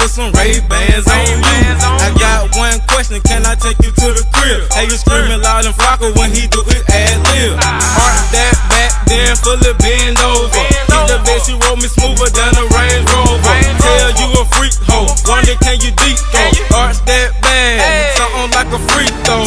put some Ray-Bans on you. I got one question, can I take you to the crib? Hey, you screaming loud and flocka when he do his ad-lib. Heart that back then, fully bend over. He's the best, she roll me smoother than a Range Rover. Tell you a freak hoe, wonder can you deep throw? Arch that bad, something like a free throw.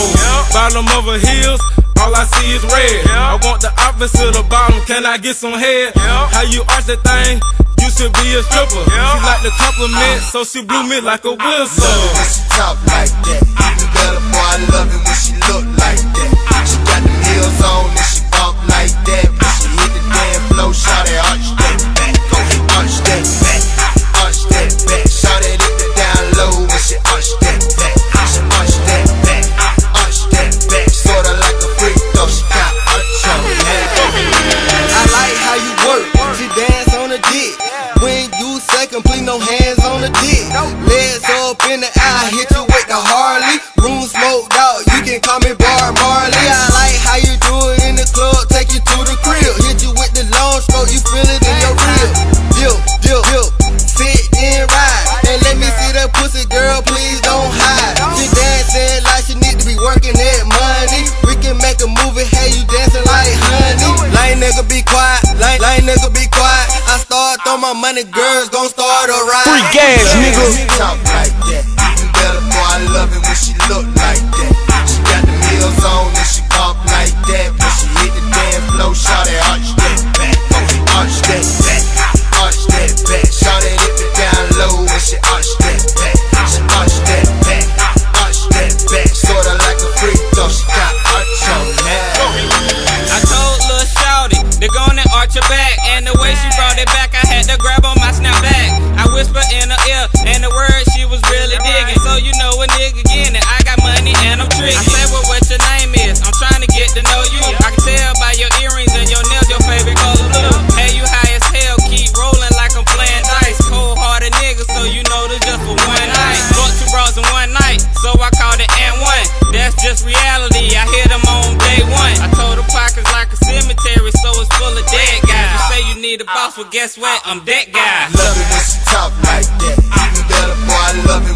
Bottom of a hills, all I see is red. I want the opposite of bottom, can I get some head? How you arch that thing? used to be a stripper. She liked the compliment, so she blew me like a whistle. Love it when she talk like that. Even better, boy, I love it when she look like complete, no hands on the dick. Legs up in the air, hit you with the Harley. Room smoked out, you can call me boy. throw my money, girls gon' start a riot. Free gas, nigga. need a boss, but guess what? I'm that guy. Love it when she talk like that. Even better, boy, I love it.